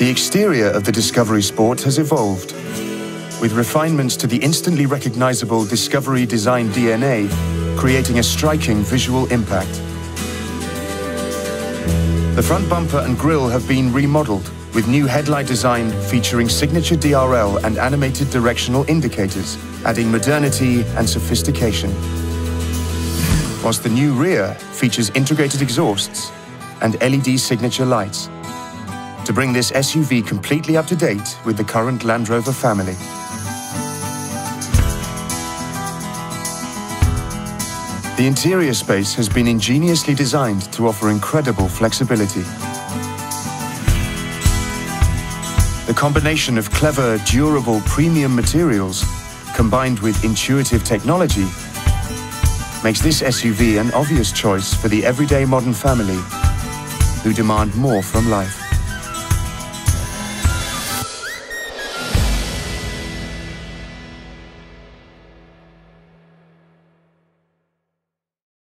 The exterior of the Discovery Sport has evolved, with refinements to the instantly recognizable Discovery design DNA, creating a striking visual impact. The front bumper and grille have been remodeled with new headlight design featuring signature DRL and animated directional indicators, adding modernity and sophistication. Whilst the new rear features integrated exhausts and LED signature lights to bring this SUV completely up to date with the current Land Rover family. The interior space has been ingeniously designed to offer incredible flexibility. The combination of clever, durable, premium materials combined with intuitive technology makes this SUV an obvious choice for the everyday modern family who demand more from life.